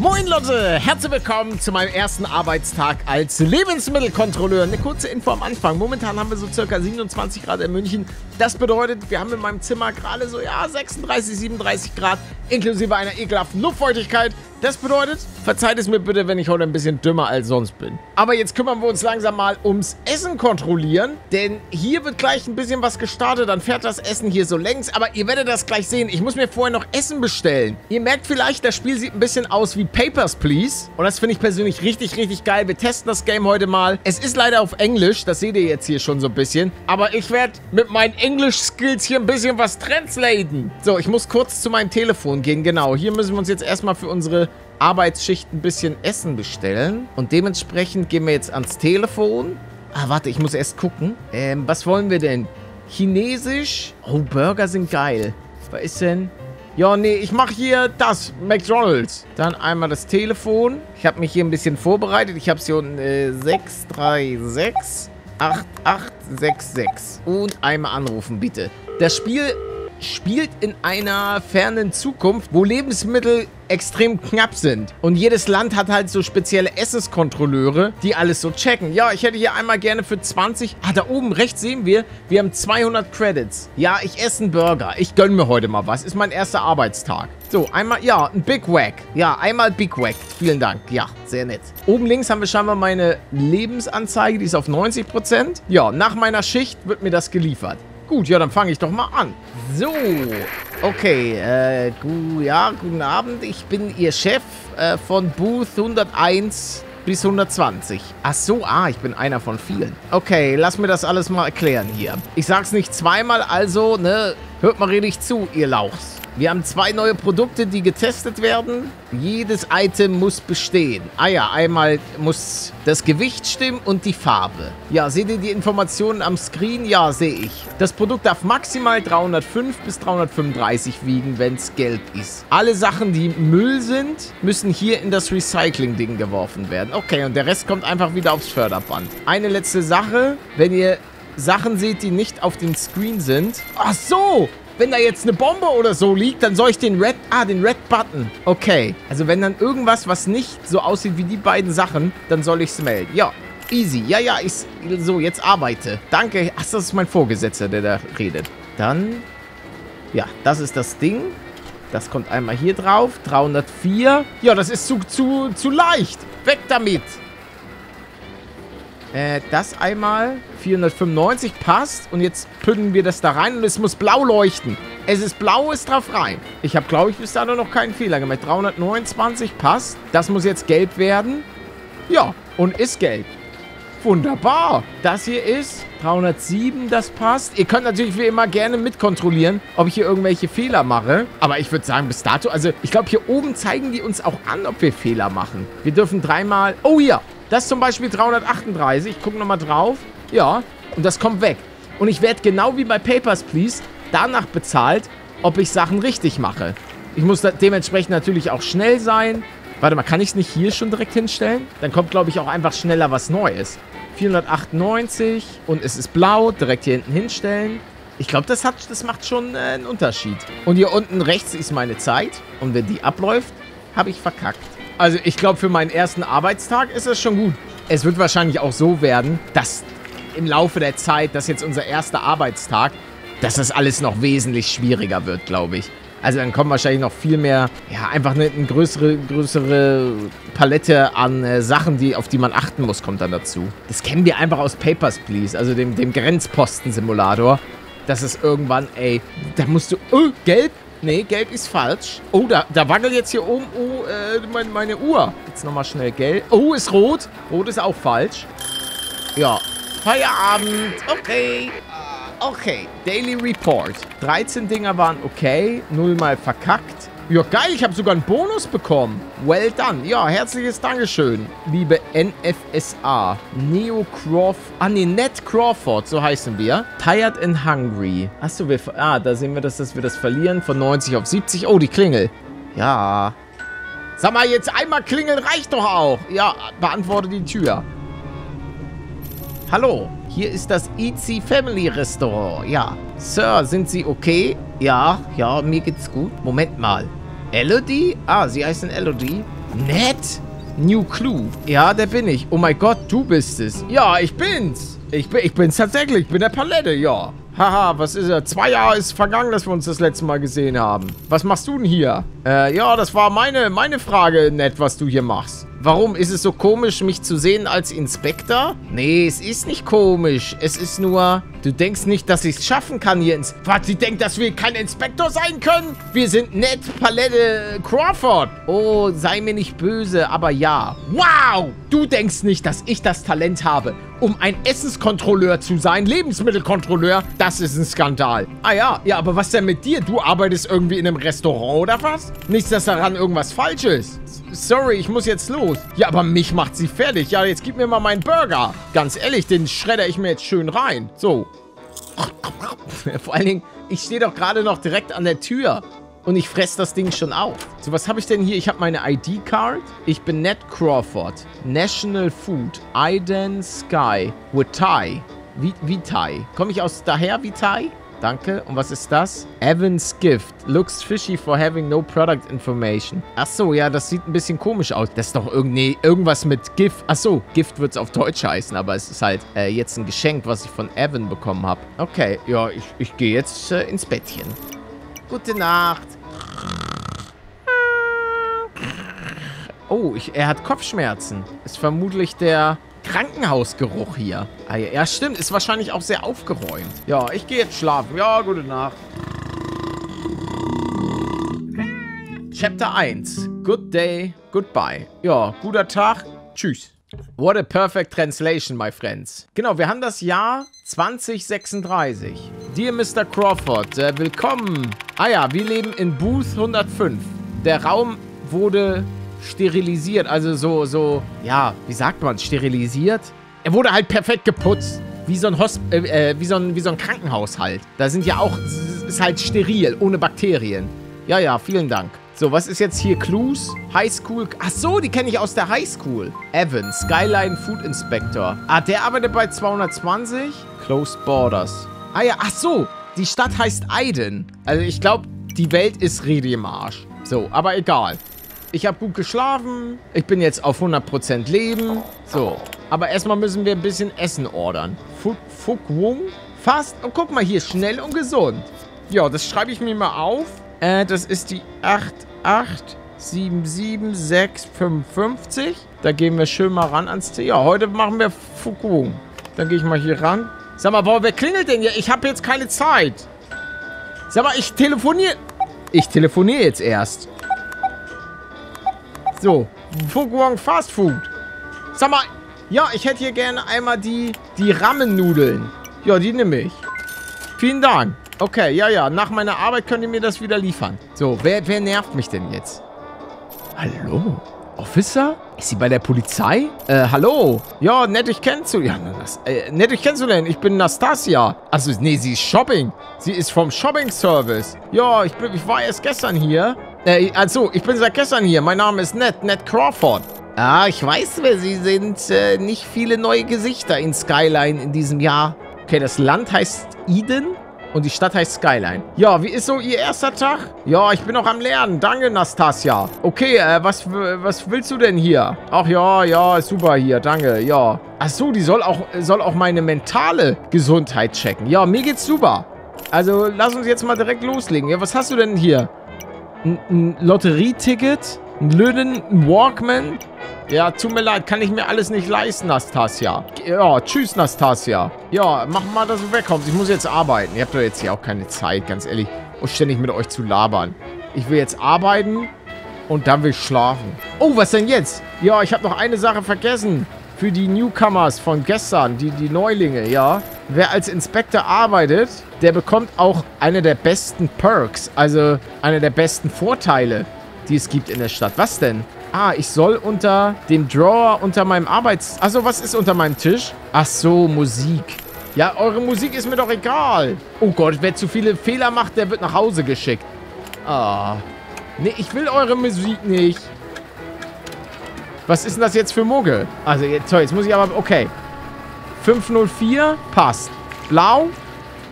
Moin Leute, herzlich willkommen zu meinem ersten Arbeitstag als Lebensmittelkontrolleur. Eine kurze Info am Anfang. Momentan haben wir so circa 27 Grad in München. Das bedeutet, wir haben in meinem Zimmer gerade so, ja, 36, 37 Grad, inklusive einer ekelhaften Luftfeuchtigkeit. Das bedeutet, verzeiht es mir bitte, wenn ich heute ein bisschen dümmer als sonst bin. Aber jetzt kümmern wir uns langsam mal ums Essen kontrollieren, denn hier wird gleich ein bisschen was gestartet, dann fährt das Essen hier so längs, aber ihr werdet das gleich sehen. Ich muss mir vorher noch Essen bestellen. Ihr merkt vielleicht, das Spiel sieht ein bisschen aus wie Papers, Please. Und das finde ich persönlich richtig, richtig geil. Wir testen das Game heute mal. Es ist leider auf Englisch, das seht ihr jetzt hier schon so ein bisschen. Aber ich werde mit meinen Englisch-Skills hier ein bisschen was translaten. So, ich muss kurz zu meinem Telefon gehen. Genau, hier müssen wir uns jetzt erstmal für unsere Arbeitsschicht ein bisschen Essen bestellen. Und dementsprechend gehen wir jetzt ans Telefon. Ah, warte, ich muss erst gucken. Ähm, was wollen wir denn? Chinesisch? Oh, Burger sind geil. Was ist denn? Ja, nee, ich mache hier das, McDonalds. Dann einmal das Telefon. Ich habe mich hier ein bisschen vorbereitet. Ich habe hier unten äh, 636 8866. Und einmal anrufen, bitte. Das Spiel spielt in einer fernen Zukunft, wo Lebensmittel extrem knapp sind. Und jedes Land hat halt so spezielle Essenskontrolleure, die alles so checken. Ja, ich hätte hier einmal gerne für 20... Ah, da oben rechts sehen wir, wir haben 200 Credits. Ja, ich esse einen Burger. Ich gönne mir heute mal was. Ist mein erster Arbeitstag. So, einmal, ja, ein Big Wack. Ja, einmal Big Wack. Vielen Dank. Ja, sehr nett. Oben links haben wir scheinbar meine Lebensanzeige. Die ist auf 90%. Ja, nach meiner Schicht wird mir das geliefert. Gut, ja, dann fange ich doch mal an. So, okay, äh, gu ja, guten Abend. Ich bin Ihr Chef äh, von Booth 101 bis 120. Ach so, ah, ich bin einer von vielen. Okay, lass mir das alles mal erklären hier. Ich sag's nicht zweimal, also, ne, hört mal richtig zu, ihr Lauchs. Wir haben zwei neue Produkte, die getestet werden. Jedes Item muss bestehen. Ah ja, einmal muss das Gewicht stimmen und die Farbe. Ja, seht ihr die Informationen am Screen? Ja, sehe ich. Das Produkt darf maximal 305 bis 335 wiegen, wenn es gelb ist. Alle Sachen, die Müll sind, müssen hier in das Recycling-Ding geworfen werden. Okay, und der Rest kommt einfach wieder aufs Förderband. Eine letzte Sache. Wenn ihr Sachen seht, die nicht auf dem Screen sind. Ach so! Wenn da jetzt eine Bombe oder so liegt, dann soll ich den Red... Ah, den Red Button. Okay. Also wenn dann irgendwas, was nicht so aussieht wie die beiden Sachen, dann soll ich es melden. Ja, easy. Ja, ja, ich... So, jetzt arbeite. Danke. Ach, das ist mein Vorgesetzter, der da redet. Dann... Ja, das ist das Ding. Das kommt einmal hier drauf. 304. Ja, das ist zu, zu, zu leicht. Weg damit. Äh, das einmal. 495 passt. Und jetzt pütten wir das da rein und es muss blau leuchten. Es ist blau, ist drauf rein. Ich habe, glaube ich, bis dato noch keinen Fehler gemacht. 329 passt. Das muss jetzt gelb werden. Ja, und ist gelb. Wunderbar. Das hier ist 307, das passt. Ihr könnt natürlich wie immer gerne mitkontrollieren, ob ich hier irgendwelche Fehler mache. Aber ich würde sagen, bis dato, also ich glaube, hier oben zeigen die uns auch an, ob wir Fehler machen. Wir dürfen dreimal... Oh ja, das zum Beispiel 338. Ich gucke nochmal drauf. Ja, und das kommt weg. Und ich werde genau wie bei Papers, Please danach bezahlt, ob ich Sachen richtig mache. Ich muss dementsprechend natürlich auch schnell sein. Warte mal, kann ich es nicht hier schon direkt hinstellen? Dann kommt, glaube ich, auch einfach schneller was Neues. 498 und es ist blau. Direkt hier hinten hinstellen. Ich glaube, das, das macht schon äh, einen Unterschied. Und hier unten rechts ist meine Zeit. Und wenn die abläuft, habe ich verkackt. Also ich glaube, für meinen ersten Arbeitstag ist es schon gut. Es wird wahrscheinlich auch so werden, dass im Laufe der Zeit, dass jetzt unser erster Arbeitstag, dass das alles noch wesentlich schwieriger wird, glaube ich. Also dann kommen wahrscheinlich noch viel mehr, ja, einfach eine, eine größere, größere Palette an äh, Sachen, die, auf die man achten muss, kommt dann dazu. Das kennen wir einfach aus Papers, Please, also dem, dem Grenzposten-Simulator. Das ist irgendwann, ey, da musst du, oh, gelb, Nee, gelb ist falsch. Oh, da, da wackelt jetzt hier oben oh, äh, meine, meine Uhr. Jetzt nochmal schnell gelb. Oh, ist rot. Rot ist auch falsch. Ja. Feierabend. Okay. Okay. Daily Report. 13 Dinger waren okay. Null mal verkackt. Ja, geil, ich habe sogar einen Bonus bekommen. Well done. Ja, herzliches Dankeschön, liebe NFSA. Neo Crawford. Ah, nee, Ned Crawford, so heißen wir. Tired and Hungry. Achso, wir... Ah, da sehen wir, dass, dass wir das verlieren. Von 90 auf 70. Oh, die Klingel. Ja. Sag mal, jetzt einmal klingeln reicht doch auch. Ja, beantworte die Tür. Hallo, hier ist das Easy Family Restaurant. Ja. Sir, sind Sie okay? Ja, ja, mir geht's gut. Moment mal. Elodie? Ah, sie heißen Elodie. Nett? New Clue. Ja, der bin ich. Oh mein Gott, du bist es. Ja, ich bin's. Ich, bin, ich bin's tatsächlich. Ich bin der Palette, ja. Haha, was ist er? Zwei Jahre ist vergangen, dass wir uns das letzte Mal gesehen haben. Was machst du denn hier? Äh, ja, das war meine, meine Frage, nett, was du hier machst. Warum? Ist es so komisch, mich zu sehen als Inspektor? Nee, es ist nicht komisch. Es ist nur, du denkst nicht, dass ich es schaffen kann hier ins... Was, sie denkt, dass wir kein Inspektor sein können? Wir sind nett, Palette Crawford. Oh, sei mir nicht böse, aber ja. Wow, du denkst nicht, dass ich das Talent habe, um ein Essenskontrolleur zu sein, Lebensmittelkontrolleur. Das ist ein Skandal. Ah ja, ja, aber was denn mit dir? Du arbeitest irgendwie in einem Restaurant oder was? Nicht, dass daran irgendwas falsch ist. Sorry, ich muss jetzt los. Ja, aber mich macht sie fertig. Ja, jetzt gib mir mal meinen Burger. Ganz ehrlich, den schredder ich mir jetzt schön rein. So. Vor allen Dingen, ich stehe doch gerade noch direkt an der Tür. Und ich fresse das Ding schon auf. So, was habe ich denn hier? Ich habe meine ID-Card. Ich bin Ned Crawford. National Food. Iden Sky. Witai. Vitai. Komme ich aus daher, Vitai? Danke. Und was ist das? Evans Gift. Looks fishy for having no product information. Ach so, ja, das sieht ein bisschen komisch aus. Das ist doch irgendwie irgendwas mit Gift. Ach so, Gift wird es auf Deutsch heißen, aber es ist halt äh, jetzt ein Geschenk, was ich von Evan bekommen habe. Okay, ja, ich, ich gehe jetzt äh, ins Bettchen. Gute Nacht. Oh, ich, er hat Kopfschmerzen. Ist vermutlich der Krankenhausgeruch hier. Ah, ja, stimmt. Ist wahrscheinlich auch sehr aufgeräumt. Ja, ich gehe jetzt schlafen. Ja, gute Nacht. Chapter 1. Good day, goodbye. Ja, guter Tag. Tschüss. What a perfect translation, my friends. Genau, wir haben das Jahr 2036. Dear Mr. Crawford, äh, willkommen. Ah ja, wir leben in Booth 105. Der Raum wurde sterilisiert. Also so, so, ja, wie sagt man, sterilisiert? Er wurde halt perfekt geputzt. Wie so ein, Hosp äh, äh, wie so ein, wie so ein Krankenhaus halt. Da sind ja auch, ist halt steril, ohne Bakterien. Ja, ja, vielen Dank. So, was ist jetzt hier? Clues? High School. Ach so, die kenne ich aus der High School. Evan, Skyline Food Inspector. Ah, der arbeitet bei 220. Closed Borders. Ah ja, ach so. Die Stadt heißt Aiden. Also ich glaube, die Welt ist Rede im Arsch. So, aber egal. Ich habe gut geschlafen. Ich bin jetzt auf 100% Leben. So. Aber erstmal müssen wir ein bisschen Essen ordern. Fuk Wung? Fast. Und oh, guck mal hier, schnell und gesund. Ja, das schreibe ich mir mal auf. Äh, das ist die 8877655. Da gehen wir schön mal ran ans T. Ja, heute machen wir Fuk Wung. Dann gehe ich mal hier ran. Sag mal, boah, wer klingelt denn hier? Ich habe jetzt keine Zeit. Sag mal, ich telefoniere... Ich telefoniere jetzt erst. So, Fuguang Fast Food. Sag mal, ja, ich hätte hier gerne einmal die, die Ramen-Nudeln. Ja, die nehme ich. Vielen Dank. Okay, ja, ja, nach meiner Arbeit könnt ihr mir das wieder liefern. So, wer, wer nervt mich denn jetzt? Hallo? Officer? Ist sie bei der Polizei? Äh, hallo? Ja, nett dich kennenzulernen. Ja, äh, nett dich kennenzulernen. Ich bin Nastasia. Also, nee, sie ist Shopping. Sie ist vom Shopping-Service. Ja, ich, bin, ich war erst gestern hier. Äh, also, ich bin seit gestern hier. Mein Name ist Ned, Ned Crawford. Ah, ich weiß, wer Sie sind. Äh, nicht viele neue Gesichter in Skyline in diesem Jahr. Okay, das Land heißt Eden und die Stadt heißt Skyline. Ja, wie ist so Ihr erster Tag? Ja, ich bin noch am Lernen. Danke, Nastasia. Okay, äh, was, was willst du denn hier? Ach ja, ja, super hier. Danke, ja. Ach so, die soll auch, soll auch meine mentale Gesundheit checken. Ja, mir geht's super. Also, lass uns jetzt mal direkt loslegen. Ja, was hast du denn hier? Ein, ein Lotterieticket, ein Löden, ein Walkman. Ja, tut mir leid, kann ich mir alles nicht leisten, Nastasia. Ja, tschüss, Nastasia. Ja, mach mal, dass du wegkommst. Ich muss jetzt arbeiten. Ihr habt doch jetzt hier auch keine Zeit, ganz ehrlich, um ständig mit euch zu labern. Ich will jetzt arbeiten und dann will ich schlafen. Oh, was denn jetzt? Ja, ich habe noch eine Sache vergessen. Für die Newcomers von gestern, die, die Neulinge, ja. Wer als Inspektor arbeitet, der bekommt auch eine der besten Perks, also eine der besten Vorteile, die es gibt in der Stadt. Was denn? Ah, ich soll unter dem Drawer unter meinem Arbeits... Achso, was ist unter meinem Tisch? Ach so, Musik. Ja, eure Musik ist mir doch egal. Oh Gott, wer zu viele Fehler macht, der wird nach Hause geschickt. Ah. Nee, ich will eure Musik nicht. Was ist denn das jetzt für Muggel? Also, jetzt, jetzt muss ich aber... Okay. 504 passt. Blau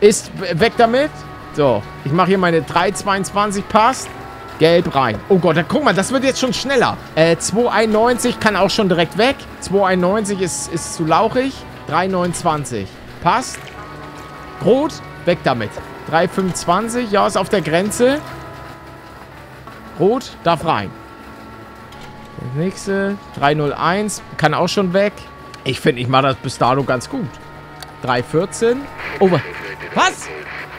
ist weg damit. So, ich mache hier meine 322 passt. Gelb rein. Oh Gott, da, guck mal, das wird jetzt schon schneller. Äh, 2,91 kann auch schon direkt weg. 2,91 ist, ist zu lauchig. 3,29. Passt. Rot, weg damit. 3,25, ja, ist auf der Grenze. Rot, darf rein. Das nächste, 3,01, kann auch schon weg. Ich finde, ich mache das bis dato ganz gut. 3,14. Oh, was?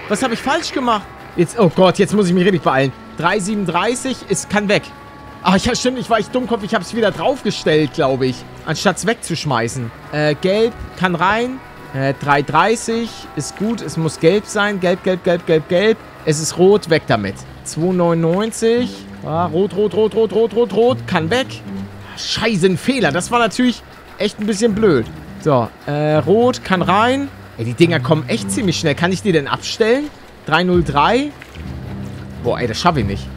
Was habe ich falsch gemacht? Jetzt, oh Gott, jetzt muss ich mich richtig beeilen. 3,37, es kann weg. Ach ja, stimmt, ich war echt dummkopf. Ich habe es wieder draufgestellt, glaube ich. Anstatt es wegzuschmeißen. Äh, gelb kann rein. Äh, 3,30 ist gut. Es muss gelb sein. Gelb, gelb, gelb, gelb, gelb. Es ist rot. Weg damit. 2,99. Ah, rot, rot, rot, rot, rot, rot, rot. Kann weg. Scheiße, ein Fehler. Das war natürlich echt ein bisschen blöd. So, äh, rot kann rein. Ey, die Dinger kommen echt ziemlich schnell. Kann ich die denn abstellen? 303. Boah, ey, das schaffe ich nicht.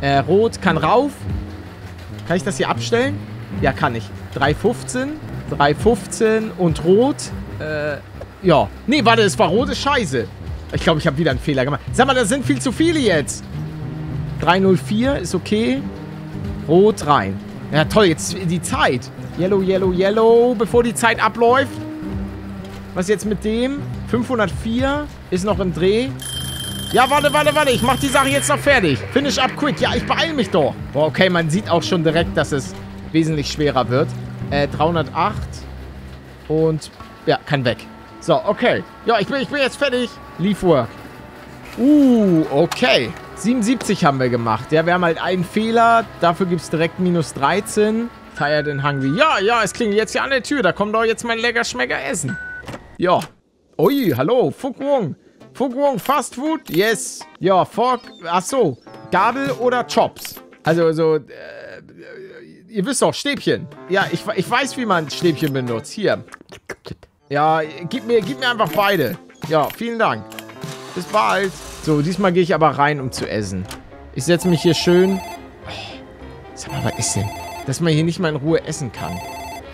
Äh, rot kann rauf. Kann ich das hier abstellen? Ja, kann ich. 315. 315 und rot. Äh, ja. Nee, warte, es war rote Scheiße. Ich glaube, ich habe wieder einen Fehler gemacht. Sag mal, das sind viel zu viele jetzt. 304 ist okay. Rot rein. Ja, toll, jetzt die Zeit. Yellow, yellow, yellow, bevor die Zeit abläuft. Was jetzt mit dem? 504 ist noch im Dreh. Ja, warte, warte, warte. Ich mache die Sache jetzt noch fertig. Finish up quick. Ja, ich beeile mich doch. Boah, okay, man sieht auch schon direkt, dass es wesentlich schwerer wird. Äh, 308. Und, ja, kann weg. So, okay. Ja, ich bin, ich bin jetzt fertig. Leaf Work. Uh, okay. 77 haben wir gemacht. Ja, wir haben halt einen Fehler. Dafür gibt es direkt minus 13. Tired and Hungry. Ja, ja, es klingelt jetzt hier an der Tür. Da kommt doch jetzt mein lecker Schmecker Essen. Ja. Ui, hallo. Fuck Wong. Fuck Wong, Fast Food? Yes. Ja, Fork. Ach so. Gabel oder Chops? Also, also, äh, ihr wisst doch, Stäbchen. Ja, ich, ich weiß, wie man Stäbchen benutzt. Hier. Ja, gib mir, gib mir einfach beide. Ja, vielen Dank. Bis bald. So, diesmal gehe ich aber rein, um zu essen. Ich setze mich hier schön... Oh, sag mal, was ist denn? Dass man hier nicht mal in Ruhe essen kann.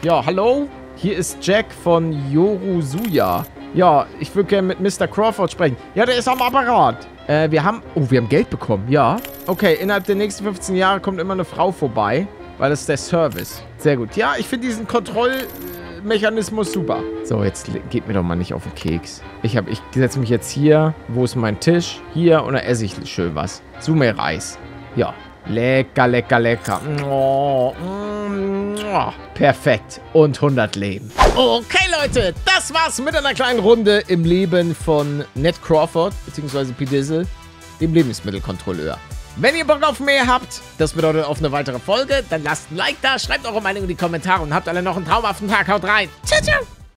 Ja, hallo? Hier ist Jack von Yorusuya. Ja, ich würde gerne mit Mr. Crawford sprechen. Ja, der ist am Apparat. Äh, wir haben... Oh, wir haben Geld bekommen. Ja. Okay, innerhalb der nächsten 15 Jahre kommt immer eine Frau vorbei. Weil das ist der Service. Sehr gut. Ja, ich finde diesen Kontrollmechanismus super. So, jetzt geht mir doch mal nicht auf den Keks. Ich, ich setze mich jetzt hier. Wo ist mein Tisch? Hier und dann esse ich schön was. Sume Reis. Ja. Lecker, lecker, lecker. Perfekt. Und 100 Leben. Okay, Leute. Das war's mit einer kleinen Runde im Leben von Ned Crawford, beziehungsweise P. Dizzle, dem Lebensmittelkontrolleur. Wenn ihr Bock auf mehr habt, das bedeutet auf eine weitere Folge, dann lasst ein Like da, schreibt eure Meinung in die Kommentare und habt alle noch einen traumhaften Tag. Haut rein. Ciao, ciao.